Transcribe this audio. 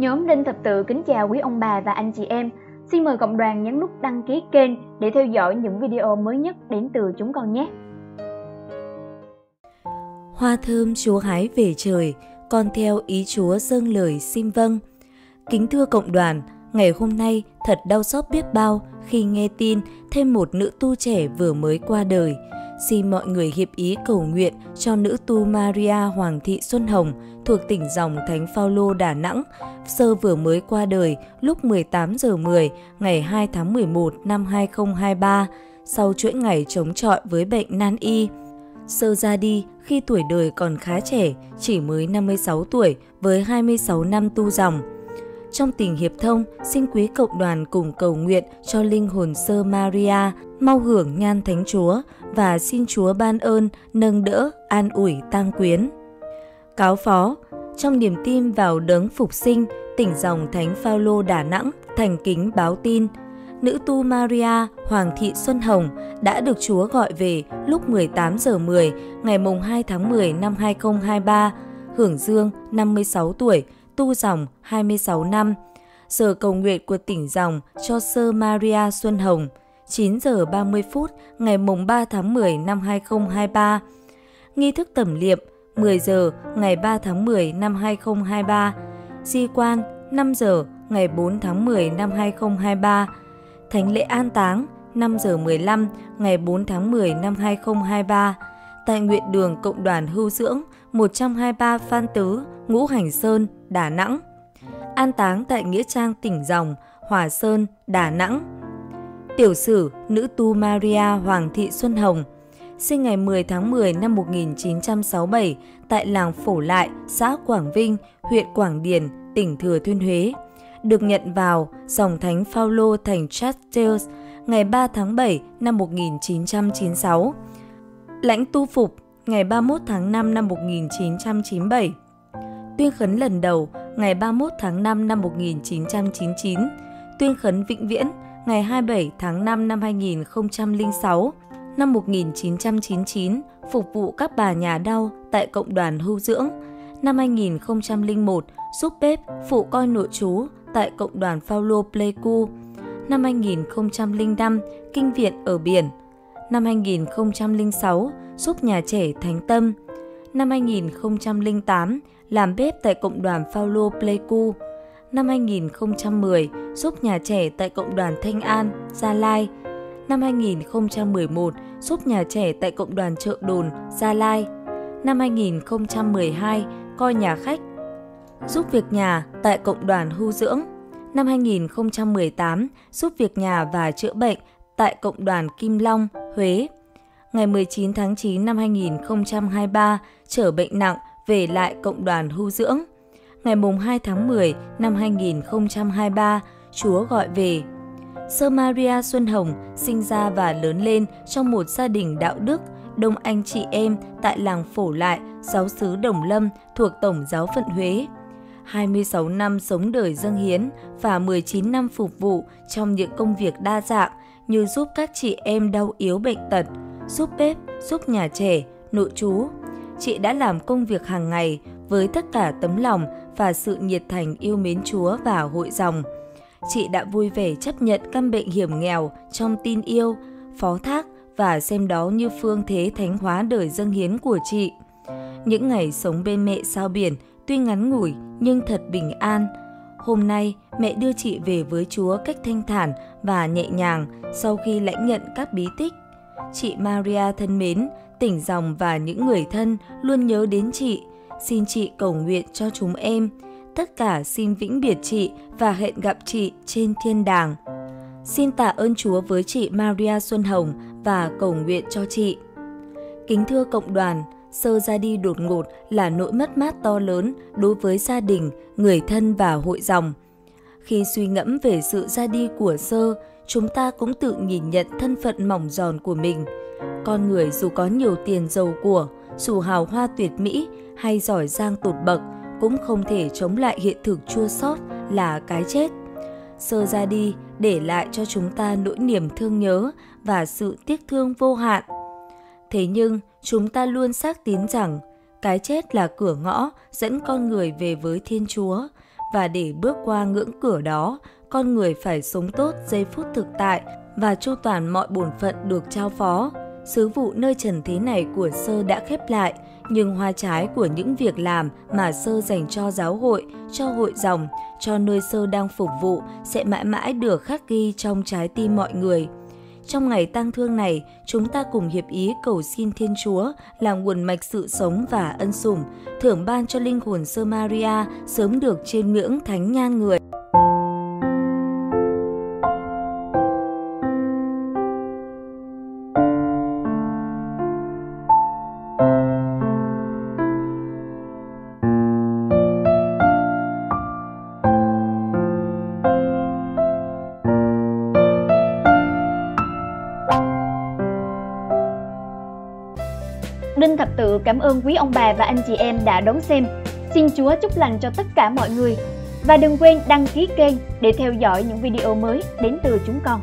Nhóm Đinh Thập Tự kính chào quý ông bà và anh chị em. Xin mời cộng đoàn nhấn nút đăng ký kênh để theo dõi những video mới nhất đến từ chúng con nhé. Hoa thơm Chúa hái về trời, con theo ý Chúa dâng lời xin vâng. Kính thưa cộng đoàn, ngày hôm nay thật đau xót biết bao khi nghe tin thêm một nữ tu trẻ vừa mới qua đời – Xin mọi người hiệp ý cầu nguyện cho nữ tu Maria Hoàng thị Xuân Hồng thuộc tỉnh dòng Thánh Phaolô Đà Nẵng, sơ vừa mới qua đời lúc 18 giờ 10 ngày 2 tháng 11 năm 2023 sau chuỗi ngày chống chọi với bệnh nan y. Sơ ra đi khi tuổi đời còn khá trẻ, chỉ mới 56 tuổi với 26 năm tu dòng. Trong tình hiệp thông, xin quý cộng đoàn cùng cầu nguyện cho linh hồn sơ Maria mau hưởng nhan thánh Chúa và xin Chúa ban ơn, nâng đỡ, an ủi tang quyến. Cáo phó, trong niềm tin vào đấng phục sinh, tỉnh dòng Thánh Phaolô Đà Nẵng thành kính báo tin, nữ tu Maria Hoàng thị Xuân Hồng đã được Chúa gọi về lúc 18 giờ 10 ngày mùng 2 tháng 10 năm 2023, hưởng dương 56 tuổi, tu dòng 26 năm. Giờ cầu nguyện của tỉnh dòng cho sơ Maria Xuân Hồng – 9 giờ 30 phút ngày mùng 3 tháng 10 năm 2023. Nghi thức tẩm liệm 10 giờ ngày 3 tháng 10 năm 2023. Di quan 5 giờ ngày 4 tháng 10 năm 2023. Thánh lễ an táng 5 giờ 15 ngày 4 tháng 10 năm 2023 tại nguyện đường Cộng đoàn Hưu Dưỡng 123 Phan Tứ, Ngũ Hành Sơn, Đà Nẵng. An táng tại Nghĩa Trang tỉnh Dòng, Hòa Sơn, Đà Nẵng Tiểu sử nữ tu Maria Hoàng thị Xuân Hồng, sinh ngày 10 tháng 10 năm 1967 tại làng Phổ Lại, xã Quảng Vinh, huyện Quảng Điền, tỉnh Thừa Thiên Huế. Được nhận vào dòng thánh Phaolô thành Chastels ngày 3 tháng 7 năm 1996. Lãnh tu phục ngày 31 tháng 5 năm 1997. Tuyên khấn lần đầu ngày 31 tháng 5 năm 1999. Tuyên khấn vĩnh viễn ngày 27 tháng 5 năm 2006. Năm 1999, phục vụ các bà nhà đau tại cộng đoàn hưu dưỡng. Năm 2001, giúp bếp phụ coi nội chú tại cộng đoàn Paulo Pleiku. Năm 2005, kinh viện ở biển. Năm 2006, giúp nhà trẻ Thánh Tâm. Năm 2008, làm bếp tại cộng đoàn Paulo Pleiku năm 2010 giúp nhà trẻ tại Cộng đoàn Thanh An, Gia Lai. Năm 2011 giúp nhà trẻ tại Cộng đoàn Chợ Đồn, Gia Lai. Năm 2012 coi nhà khách, giúp việc nhà tại Cộng đoàn Hưu Dưỡng. Năm 2018 giúp việc nhà và chữa bệnh tại Cộng đoàn Kim Long, Huế. Ngày 19 tháng 9 năm 2023 trở bệnh nặng về lại Cộng đoàn Hưu Dưỡng ngày mùng 2 tháng 10 năm 2023, Chúa gọi về. Sơ Maria Xuân Hồng sinh ra và lớn lên trong một gia đình đạo đức, đông anh chị em tại làng Phổ Lại, giáo xứ Đồng Lâm thuộc Tổng giáo phận Huế. 26 năm sống đời dâng hiến và 19 năm phục vụ trong những công việc đa dạng như giúp các chị em đau yếu bệnh tật, giúp bếp, giúp nhà trẻ, nội trú. Chị đã làm công việc hàng ngày với tất cả tấm lòng và sự nhiệt thành yêu mến Chúa và hội dòng. Chị đã vui vẻ chấp nhận căn bệnh hiểm nghèo trong tin yêu, phó thác và xem đó như phương thế thánh hóa đời dâng hiến của chị. Những ngày sống bên mẹ sao biển tuy ngắn ngủi nhưng thật bình an. Hôm nay, mẹ đưa chị về với Chúa cách thanh thản và nhẹ nhàng sau khi lãnh nhận các bí tích. Chị Maria thân mến, tỉnh dòng và những người thân luôn nhớ đến chị xin chị cầu nguyện cho chúng em. Tất cả xin vĩnh biệt chị và hẹn gặp chị trên thiên đàng. Xin tạ ơn Chúa với chị Maria Xuân Hồng và cầu nguyện cho chị. Kính thưa cộng đoàn, sơ ra đi đột ngột là nỗi mất mát to lớn đối với gia đình, người thân và hội dòng. Khi suy ngẫm về sự ra đi của sơ, chúng ta cũng tự nhìn nhận thân phận mỏng giòn của mình. Con người dù có nhiều tiền giàu của, dù hào hoa tuyệt mỹ hay giỏi giang tột bậc cũng không thể chống lại hiện thực chua xót là cái chết. Sơ ra đi để lại cho chúng ta nỗi niềm thương nhớ và sự tiếc thương vô hạn. Thế nhưng, chúng ta luôn xác tín rằng cái chết là cửa ngõ dẫn con người về với Thiên Chúa và để bước qua ngưỡng cửa đó, con người phải sống tốt giây phút thực tại và chu toàn mọi bổn phận được trao phó. Sứ vụ nơi trần thế này của Sơ đã khép lại, nhưng hoa trái của những việc làm mà Sơ dành cho giáo hội, cho hội dòng, cho nơi Sơ đang phục vụ sẽ mãi mãi được khắc ghi trong trái tim mọi người. Trong ngày tang thương này, chúng ta cùng hiệp ý cầu xin Thiên Chúa là nguồn mạch sự sống và ân sủng, thưởng ban cho linh hồn Sơ Maria sớm được chiêm ngưỡng thánh nhan người. Cảm ơn quý ông bà và anh chị em đã đón xem. Xin Chúa chúc lành cho tất cả mọi người. Và đừng quên đăng ký kênh để theo dõi những video mới đến từ chúng con.